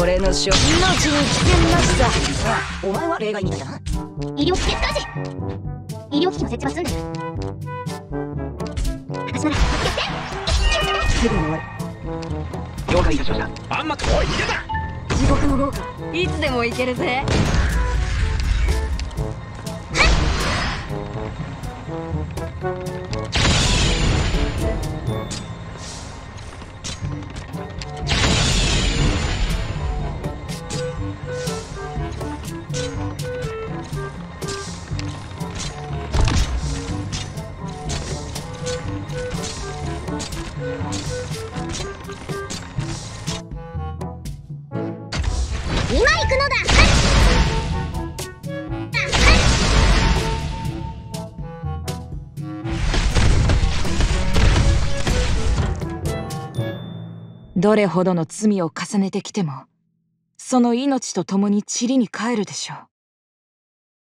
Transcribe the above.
俺の命に危険なしさ。お前は例外みたいだな。医療機器スタージ医療機器の設置は済んでる私なら助けて。すぐに終わる了解。いたしましたあんまとおい逃げた地獄の廊下いつでも行けるぜ今行くのだ。どれほどの罪を重ねてきてもその命と共に塵に帰るでしょう。